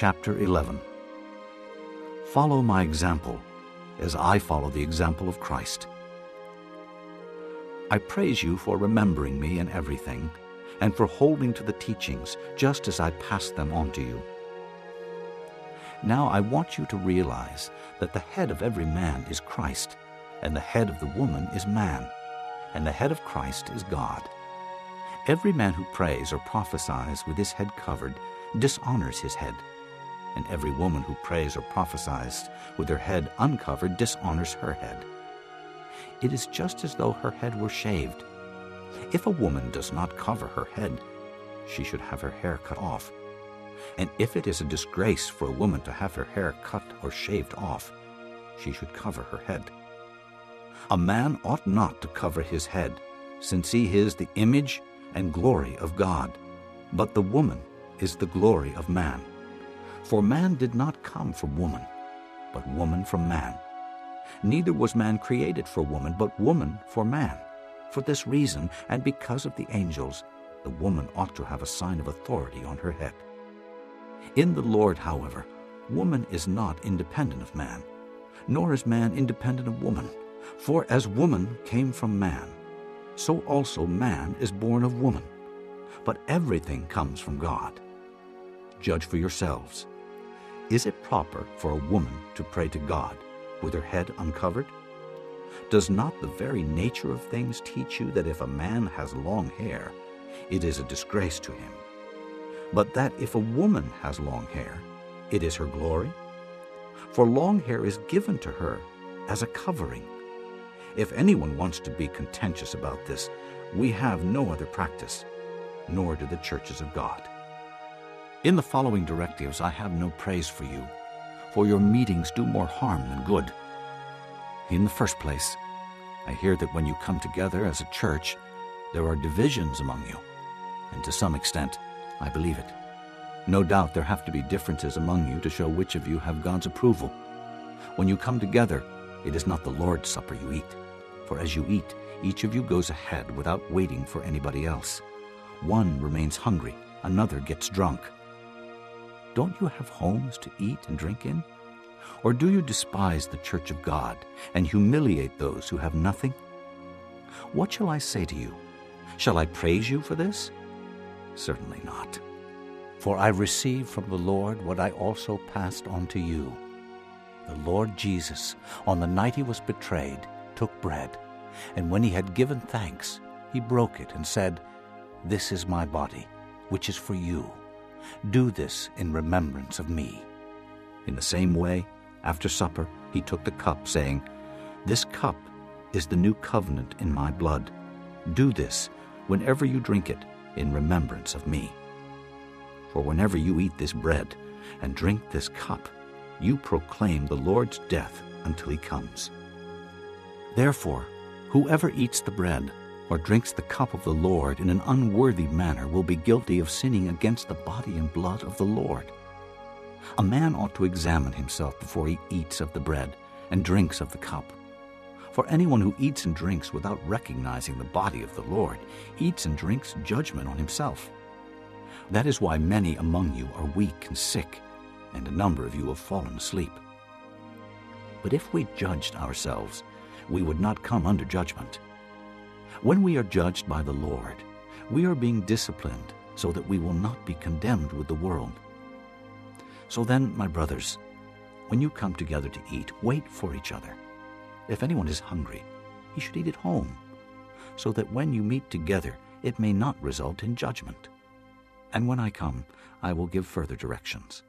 Chapter 11 Follow my example as I follow the example of Christ. I praise you for remembering me in everything and for holding to the teachings just as I passed them on to you. Now I want you to realize that the head of every man is Christ, and the head of the woman is man, and the head of Christ is God. Every man who prays or prophesies with his head covered dishonors his head, and every woman who prays or prophesies with her head uncovered dishonors her head. It is just as though her head were shaved. If a woman does not cover her head, she should have her hair cut off. And if it is a disgrace for a woman to have her hair cut or shaved off, she should cover her head. A man ought not to cover his head, since he is the image and glory of God, but the woman is the glory of man. For man did not come from woman, but woman from man. Neither was man created for woman, but woman for man. For this reason, and because of the angels, the woman ought to have a sign of authority on her head. In the Lord, however, woman is not independent of man, nor is man independent of woman. For as woman came from man, so also man is born of woman. But everything comes from God. Judge for yourselves. Is it proper for a woman to pray to God with her head uncovered? Does not the very nature of things teach you that if a man has long hair, it is a disgrace to him? But that if a woman has long hair, it is her glory? For long hair is given to her as a covering. If anyone wants to be contentious about this, we have no other practice, nor do the churches of God. In the following directives, I have no praise for you, for your meetings do more harm than good. In the first place, I hear that when you come together as a church, there are divisions among you, and to some extent, I believe it. No doubt there have to be differences among you to show which of you have God's approval. When you come together, it is not the Lord's Supper you eat. For as you eat, each of you goes ahead without waiting for anybody else. One remains hungry, another gets drunk. Don't you have homes to eat and drink in? Or do you despise the church of God and humiliate those who have nothing? What shall I say to you? Shall I praise you for this? Certainly not. For I received from the Lord what I also passed on to you. The Lord Jesus, on the night he was betrayed, took bread, and when he had given thanks, he broke it and said, This is my body, which is for you. Do this in remembrance of me. In the same way, after supper, he took the cup, saying, This cup is the new covenant in my blood. Do this whenever you drink it in remembrance of me. For whenever you eat this bread and drink this cup, you proclaim the Lord's death until he comes. Therefore, whoever eats the bread or drinks the cup of the Lord in an unworthy manner will be guilty of sinning against the body and blood of the Lord. A man ought to examine himself before he eats of the bread and drinks of the cup. For anyone who eats and drinks without recognizing the body of the Lord eats and drinks judgment on himself. That is why many among you are weak and sick, and a number of you have fallen asleep. But if we judged ourselves, we would not come under judgment. When we are judged by the Lord, we are being disciplined so that we will not be condemned with the world. So then, my brothers, when you come together to eat, wait for each other. If anyone is hungry, he should eat at home, so that when you meet together, it may not result in judgment. And when I come, I will give further directions.